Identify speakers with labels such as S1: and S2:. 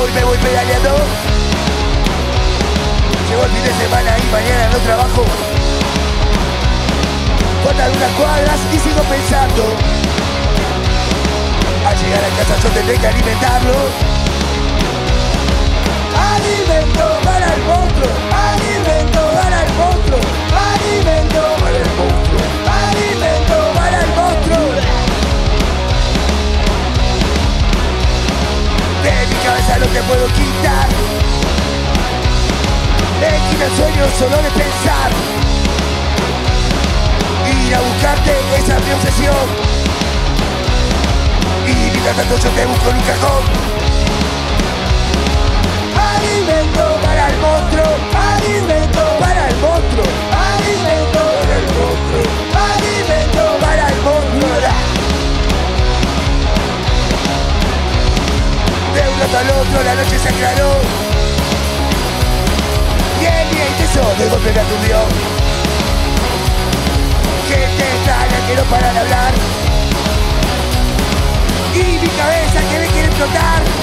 S1: hoy me voy pedaleando. Llego el fin de semana y mañana no trabajo. Faltan unas cuadras y sigo pensando. Al llegar a casa yo tendré que alimentarlo. Cabeza no te puedo quitar. Me quita el sueño solo de pensar. Ir a buscarte, esa es mi obsesión. Y mientras tanto yo te busco en un cajón. Al otro la noche se aclaró. Y el día intenso de golpe me aturdió. Gente extraña que no para de hablar. Y mi cabeza que me quiere explotar